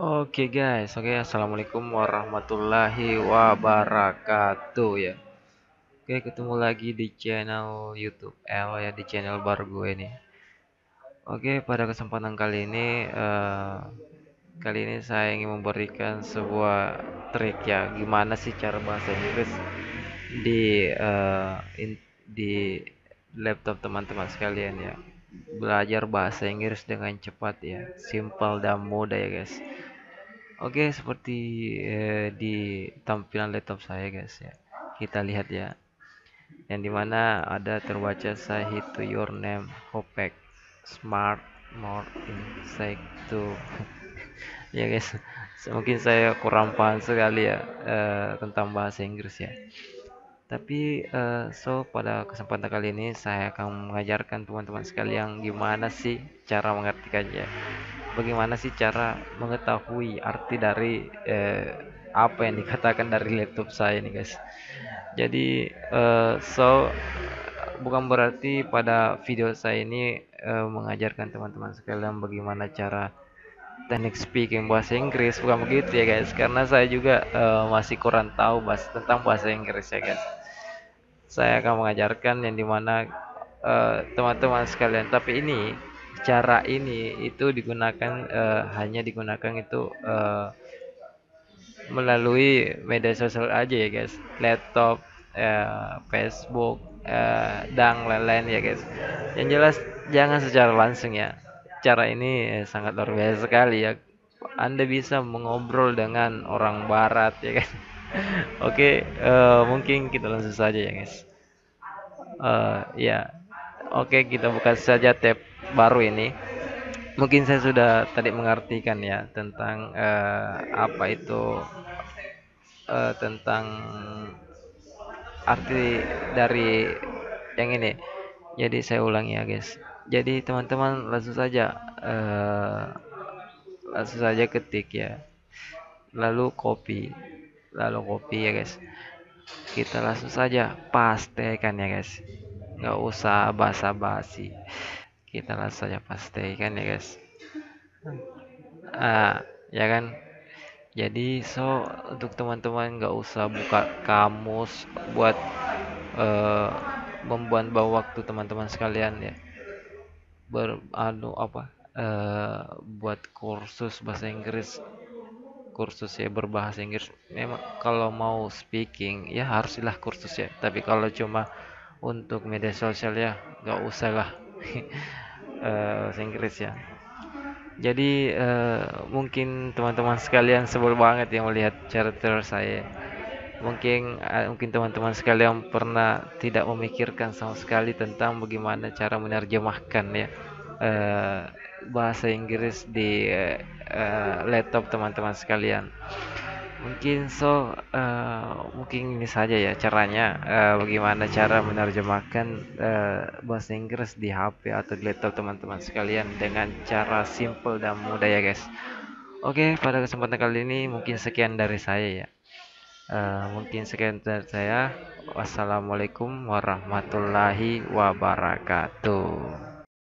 Oke guys, oke assalamualaikum warahmatullahi wabarakatuh ya. Oke ketemu lagi di channel YouTube L ya di channel baru gue nih. Oke pada kesempatan kali ini uh, kali ini saya ingin memberikan sebuah trik ya gimana sih cara bahasa Inggris di uh, in, di laptop teman-teman sekalian ya belajar bahasa Inggris dengan cepat ya simple dan mudah ya guys Oke, seperti eh, di tampilan laptop saya, guys ya. Kita lihat ya. Yang di mana ada terbaca say hit to your name, Hopek, smart, more inside to. ya guys, mungkin saya kurang paham sekali ya eh, tentang bahasa Inggris ya. Tapi eh, so pada kesempatan kali ini saya akan mengajarkan teman-teman sekalian gimana sih cara mengartikannya bagaimana sih cara mengetahui arti dari eh, apa yang dikatakan dari laptop saya nih guys. Jadi uh, so bukan berarti pada video saya ini uh, mengajarkan teman-teman sekalian bagaimana cara teknik speaking bahasa Inggris. Bukan begitu ya guys. Karena saya juga uh, masih kurang tahu bahas tentang bahasa Inggris ya guys saya akan mengajarkan yang di mana teman-teman uh, sekalian. Tapi ini cara ini itu digunakan uh, hanya digunakan itu uh, melalui media sosial aja ya guys. Laptop uh, Facebook uh, dan lain-lain ya guys. Yang jelas jangan secara langsung ya. Cara ini sangat luar biasa sekali ya. Anda bisa mengobrol dengan orang barat ya kan oke okay, uh, mungkin kita langsung saja ya guys. Uh, ya. Oke okay, kita buka saja tab baru ini. Mungkin saya sudah tadi mengartikan ya tentang uh, apa itu uh, tentang arti dari yang ini. Jadi saya ulangi ya guys. Jadi teman-teman langsung saja uh, langsung saja ketik ya. Lalu copy lalu copy ya guys. Kita langsung saja pastekan ya guys. Nggak usah basa-basi. Kita langsung saja pastikan ya guys. Ah ya kan? Jadi so untuk teman-teman nggak usah buka kamus buat uh, membuat bawa waktu teman-teman sekalian ya. Ber anu apa? Uh, buat kursus bahasa Inggris kursus ya berbahasa Inggris memang kalau mau speaking ya haruslah kursus ya tapi kalau cuma untuk media sosial ya nggak usah lah uh, bahasa Inggris ya. Jadi uh, mungkin teman-teman sekalian sebel banget yang melihat cara saya. Mungkin uh, mungkin teman-teman sekalian pernah tidak memikirkan sama sekali tentang bagaimana cara menerjemahkan ya uh, bahasa Inggris di uh, laptop teman-teman sekalian. Mungkin so uh, mungkin ini saja ya caranya uh, bagaimana cara menerjemahkan uh, bahasa Inggris di HP atau di laptop teman-teman sekalian dengan cara simple dan mudah ya guys. Oke pada kesempatan kali ini mungkin sekian dari saya ya. Uh, mungkin sekian dari saya. Wassalamualaikum warahmatullahi wabarakatuh